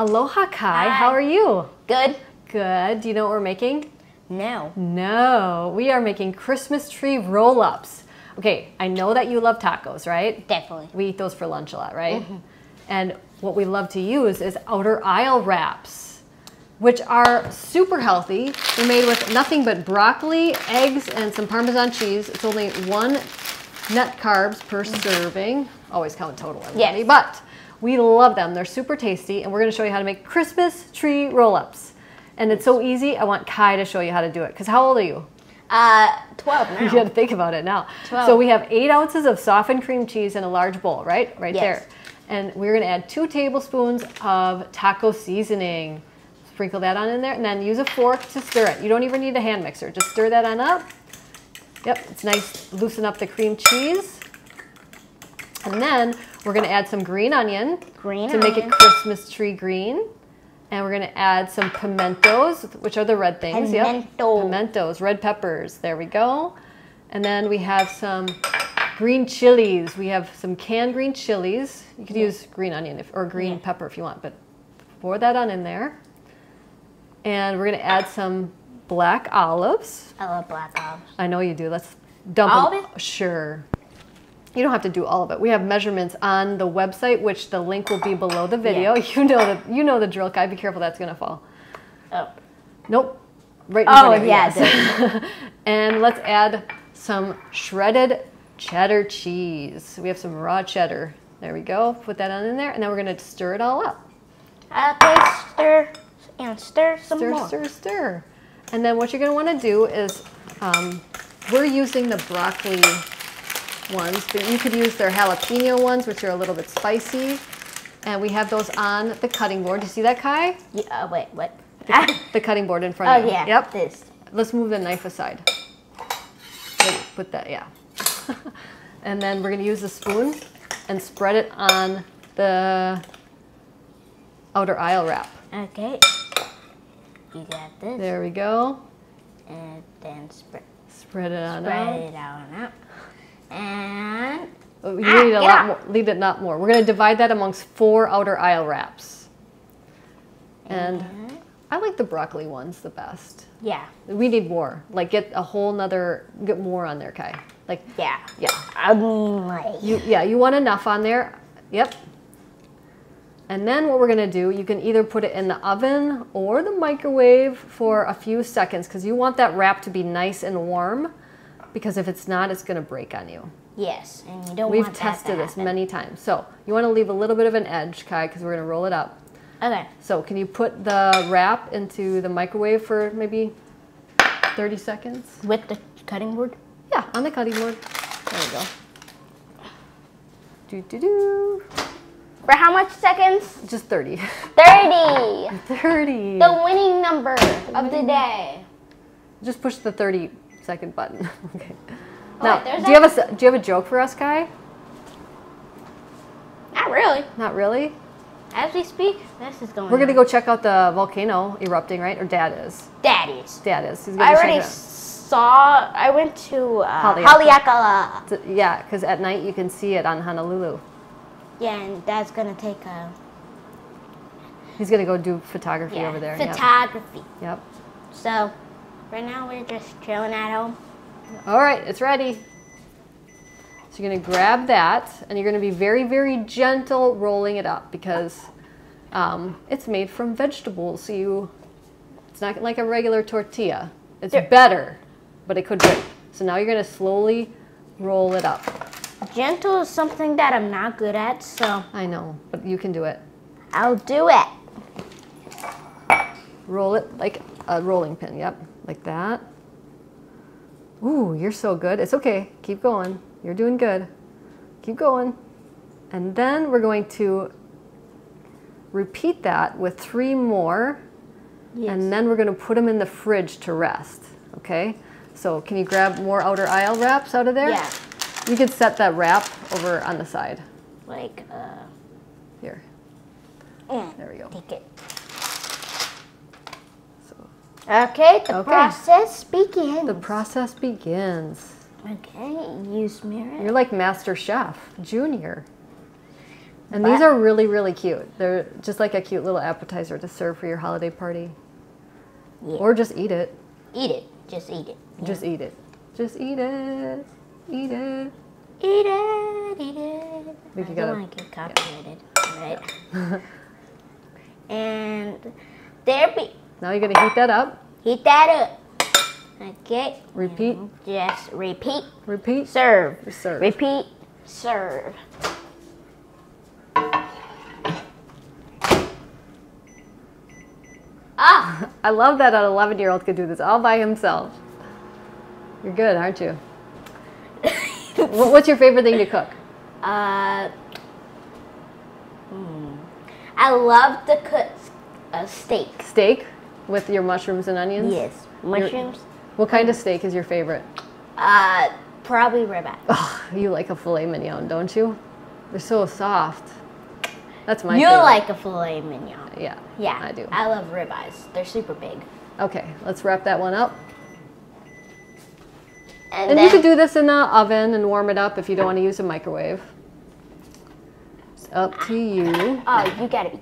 Aloha Kai, Hi. how are you? Good? Good. Do you know what we're making? No. No, we are making Christmas tree roll ups. Okay, I know that you love tacos, right? Definitely. We eat those for lunch a lot, right? Mm-hmm. And what we love to use is outer aisle wraps, which are super healthy. They're made with nothing but broccoli, eggs, and some Parmesan cheese. It's only one net carbs per mm. serving. Always count total, everybody. Yes. But we love them. They're super tasty, and we're going to show you how to make Christmas tree roll-ups. And it's so easy. I want Kai to show you how to do it. Because how old are you? Uh, 12 now. You got to think about it now. Twelve. So we have eight ounces of softened cream cheese in a large bowl, right? Right Yes. there. And we're going to add two tablespoons of taco seasoning. Sprinkle that on in there, and then use a fork to stir it. You don't even need a hand mixer. Just stir that on up. Yep, it's nice. Loosen up the cream cheese. And then we're going to add some green onion Green to make it. Christmas tree green. And we're going to add some pimentos, which are the red things. Yep. Pimentos, red peppers. There we go. And then we have some green chilies. We have some canned green chilies. You could use green onion if, or green Yeah. pepper if you want, but pour that on in there. And we're going to add some black olives. I love black olives. I know you do. Let's dump All them. Sure. You don't have to do all of it. We have measurements on the website, which the link will be below the video. You know the you know the drill, guy. Be careful, that's gonna fall. Oh. Nope. Right. in Oh, yeah, yes. and let's add some shredded cheddar cheese. We have some raw cheddar. There we go. Put that on in there, and then we're gonna stir it all up. Okay, stir and stir some stir, more. stir, stir. And then what you're going to want to do is, um, we're using the broccoli ones, but you could use their jalapeno ones, which are a little bit spicy. And we have those on the cutting board. Do You see that, Kai? Yeah, uh, wait, what? The cutting board in front oh, of you. Oh, yeah. Yep. This. Let's move the knife aside. There, Put that, yeah. and then we're going to use the spoon and spread it on the outer aisle wrap. Okay. You got this. There we go. And then spread, Spread it on spread out. it out and out. And You Ah, need a get lot more. Leave it not more. We're going to divide that amongst four outer aisle wraps. And Mm-hmm. I like the broccoli ones the best. yeah, We need more. Like get a whole nother, get more on there, Kai. Like yeah. yeah, I like, you yeah you want enough on there. Yep. And then what we're gonna do, you can either put it in the oven or the microwave for a few seconds because you want that wrap to be nice and warm. Because if it's not, it's gonna break on you. yes, and you don't We've want tested to this many times. So you want to leave a little bit of an edge, Kai, because we're going to roll it up. Okay. So can you put the wrap into the microwave for maybe 30 seconds? With the cutting board? Yeah, on the cutting board. There we go. Do do do. For how much seconds? Just 30. 30! 30. The winning number of the day. Just push the 30 second button. okay. Oh, Now, wait, do you have a do you have a joke for us, Kai? Not really. Not really. As we speak, this is going We're gonna go check out the volcano erupting, right? Or Dad is. Dad is. He's gonna I already saw, I went to uh, Haleakala. Haleakala. Yeah, because at night you can see it on Honolulu. Yeah, and Dad's gonna take a He's gonna go do photography yeah, over there. Yep. photography. Yep. So, right now we're just chilling at home. All right, it's ready. So you're gonna grab that, and you're gonna be very, very gentle rolling it up because um, it's made from vegetables. So you, it's not like a regular tortilla. It's better, but it could break. So now you're gonna slowly roll it up. Gentle is something that I'm not good at, so I know, but you can do it. I'll do it. Roll it like a rolling pin. Yep, like that. Ooh, you're so good. It's okay. Keep going. You're doing good. Keep going. And then we're going to repeat that with three more. Yes. And then we're going to put them in the fridge to rest. Okay? So, can you grab more outer aisle wraps out of there? Yeah. You could set that wrap over on the side. Like, uh, Here. There we go. take it. So, Okay, the Okay. process begins. the process begins. okay, use mirror. You're like Master Chef, Junior. And these are really, really cute. They're just like a cute little appetizer to serve for your holiday party. Yeah. Or just eat it. Eat it. Just eat it. Just eat it. Just eat it. Eat it. Eat it. Eat it. think I don't gotta- want to get copyrighted. Right. and there be. Now you're gonna heat that up. Heat that up. Okay. Repeat. Just repeat. Repeat. Serve. Serve. Repeat. Serve. Ah. I love that an 11 year old could do this all by himself. You're good, aren't you? What's your favorite thing to cook? Uh, hmm. I love to cook a steak. Steak with your mushrooms and onions? Yes. Mushrooms. What kind of steak is your favorite? Uh, probably ribeye. Oh, you like a filet mignon, don't you? They're so soft. That's my you favorite. like a filet mignon. Yeah. Yeah, I do. I love ribeyes. They're super big. Okay, let's wrap that one up. And, And then, you could do this in the oven and warm it up if you don't want to use a microwave. It's up to you. Oh, you gotta be.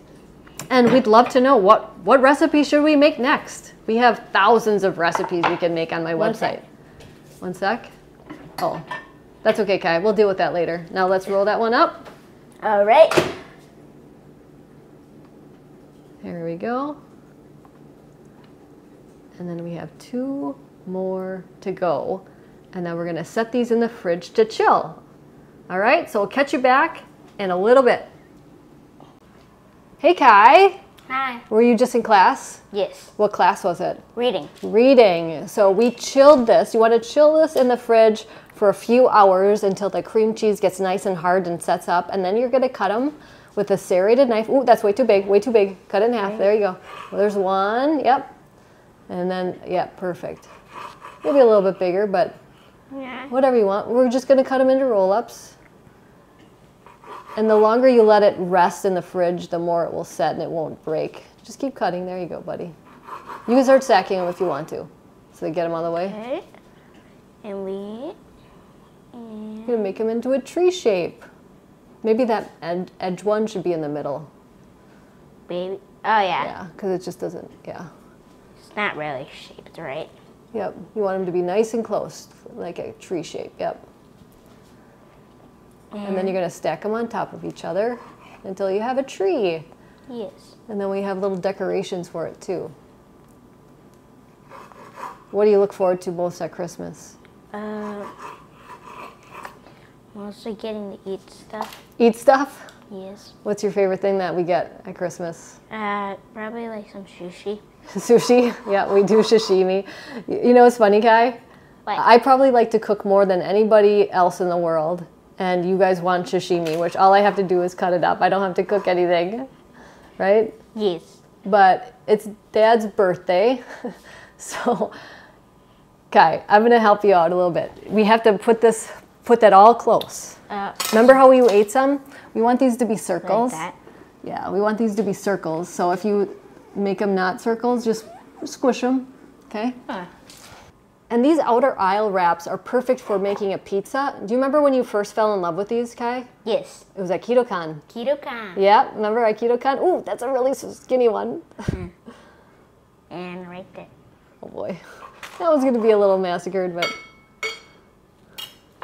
And we'd love to know what what recipe should we make next? We have thousands of recipes we can make on my One website. sec. One sec. Oh, that's okay, Kai. We'll deal with that later. Now let's roll that one up. All right. Here we go. And then we have two more to go. And then we're gonna set these in the fridge to chill. All right, so we'll catch you back in a little bit. Hey Kai, Hi. were you just in class? Yes. What class was it? Reading. Reading. So we chilled this. You want to chill this in the fridge for a few hours until the cream cheese gets nice and hard and sets up. And then you're going to cut them with a serrated knife. Ooh, that's way too big. Way too big. Cut it in half. There you go. Well, there's one. Yep. And then, yeah, perfect. Maybe a little bit bigger, but Yeah. whatever you want. We're just going to cut them into roll ups. And the longer you let it rest in the fridge, the more it will set and it won't break. Just keep cutting. There you go, buddy. You can start stacking them if you want to. So they get them of the way. Okay. And we. You're gonna make them into a tree shape. Maybe that ed- edge one should be in the middle. Baby. Oh yeah. Yeah, because it just doesn't. Yeah. It's not really shaped right. Yep. You want them to be nice and close, like a tree shape. Yep. And then you're gonna stack them on top of each other until you have a tree. Yes. And then we have little decorations for it too. What do you look forward to most at Christmas? Uh, mostly getting to eat stuff. Eat stuff? Yes. What's your favorite thing that we get at Christmas? Uh, probably like some sushi. Sushi? Yeah, we do sashimi. You know what's funny, Kai? What? I probably like to cook more than anybody else in the world. And you guys want sashimi, which all I have to do is cut it up. I don't have to cook anything, right? Yes. But it's dad's birthday. so, Kai, I'm going to help you out a little bit. We have to put this, put that all close. Uh, Remember how you ate some? We want these to be like circles. that. Yeah, we want these to be circles. So if you make them not circles, just squish them, okay? Huh. And these outer aisle wraps are perfect for making a pizza. Do you remember when you first fell in love with these, Kai? Yes. It was at KetoCon. KetoCon. Yeah, remember at KetoCon? Ooh, that's a really skinny one. Mm-hmm. And right there. oh boy. That was gonna be a little massacred, but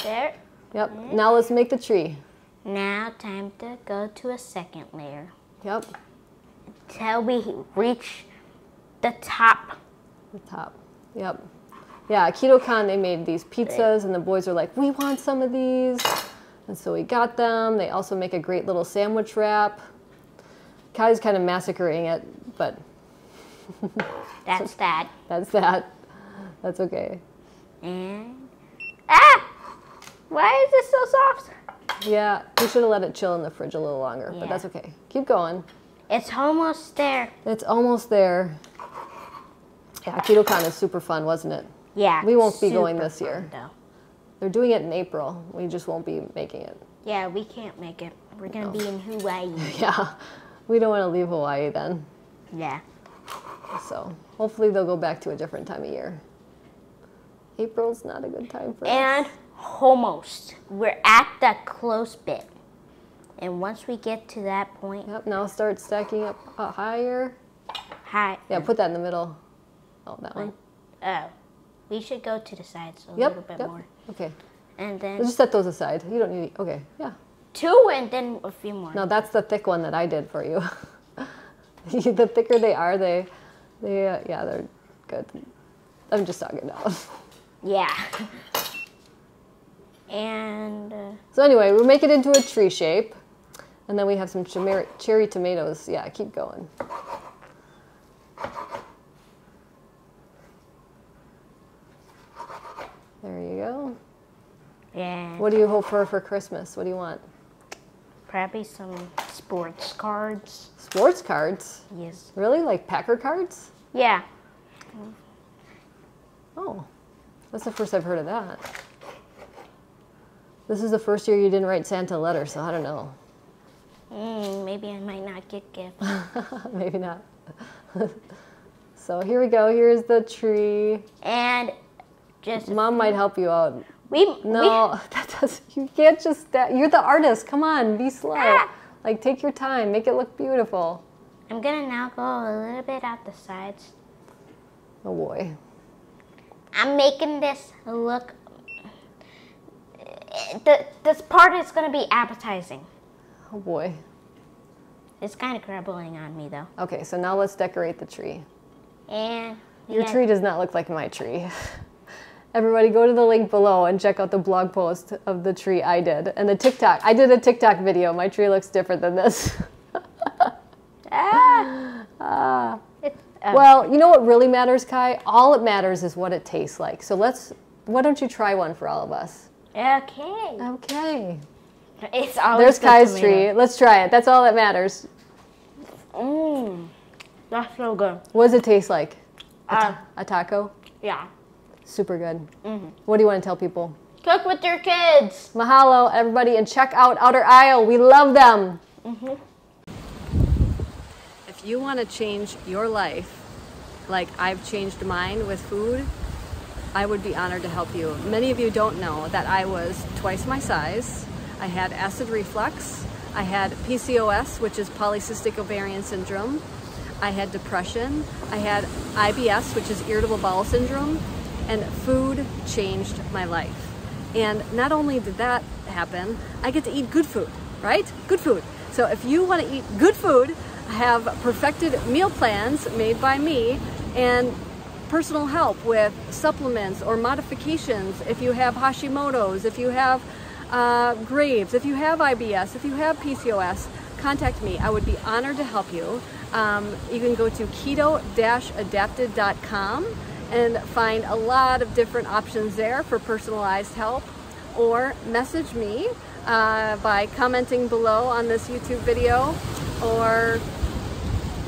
There. yep. Now let's make the tree. Now time to go to a second layer. Yep, Until we reach the top. the top. Yep. Yeah, KetoCon they made these pizzas, and the boys were like, "We want some of these," and so we got them. They also make a great little sandwich wrap. Kai's kind of massacring it, but That's that. that's that. That's okay. And ah! Why is this so soft? Yeah, we should have let it chill in the fridge a little longer, but that's okay. Keep going. It's almost there. It's almost there. Yeah, KetoCon is super fun, wasn't it? Yeah. We won't be going this fun, year. Though. They're doing it in April. We just won't be making it. Yeah, we can't make it. We're gonna be in Hawaii. Yeah, we don't want to leave Hawaii then. yeah. So hopefully they'll go back to a different time of year. April's not a good time for us. And almost. We're at the close bit. And once we get to that point, Yep, now start stacking up uh, higher. hi. Yeah, put that in the middle. Oh, that one. Oh, we should go to the sides a Yep. little bit yep. more. Okay. And then Just set those aside. You don't need. Okay. Yeah. two and then a few more. No, that's the thick one that I did for you. the thicker they are, they, they, uh, yeah, they're good. I'm just talking now. Yeah. and uh, so anyway, we'll make it into a tree shape, and then we have some cherry tomatoes. Yeah, keep going. There you go. yeah, What do you hope for for Christmas? What do you want? probably some sports cards. Sports cards? Yes. Really? Like Packer cards? Yeah. Oh, that's the first I've heard of that. This is the first year you didn't write Santa a letter, so I don't know. Mm, maybe I might not get gifts. Maybe not. so here we go. Here's the tree. and just Mom might help you out. we No, that does. You can't just. That, you're the artist. Come on, be slow. Ah. Like take your time. Make it look beautiful. I'm gonna now go a little bit out the sides. Oh boy. I'm making this look. The, this part is gonna be appetizing. Oh boy. It's kind of crumbling on me though. Okay, so now let's decorate the tree. And Your got- tree does not look like my tree. Everybody go to the link below and check out the blog post of the tree I did and the TikTok. I did a TikTok video. My tree looks different than this. Ah. It's, uh, well, you know what really matters, Kai? All it matters is what it tastes like. So let's, why don't you try one for all of us? okay. Okay. It's always There's the Kai's tree. Let's try it. That's all that matters. Mmm, that's so good. What does it taste like? Uh, A taco? yeah. Super good. Mm-hmm. What do you want to tell people? Cook with your kids. Mahalo, everybody, and check out Outer Aisle. We love them. If you want to change your life like I've changed mine with food, I would be honored to help you. Many of you don't know that I was twice my size. I had acid reflux. I had PCOS, which is polycystic ovarian syndrome. I had depression. I had IBS, which is irritable bowel syndrome. And food changed my life. And not only did that happen, I get to eat good food, right? Good food. So if you want to eat good food, have perfected meal plans made by me and personal help with supplements or modifications if you have Hashimoto's, if you have uh, Graves, if you have IBS, if you have PCOS, contact me. I would be honored to help you. Um, you can go to keto-adapted.com and find a lot of different options there for personalized help or message me uh, by commenting below on this YouTube video or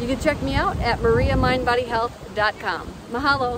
you can check me out at mariamindbodyhealth.com. Mahalo.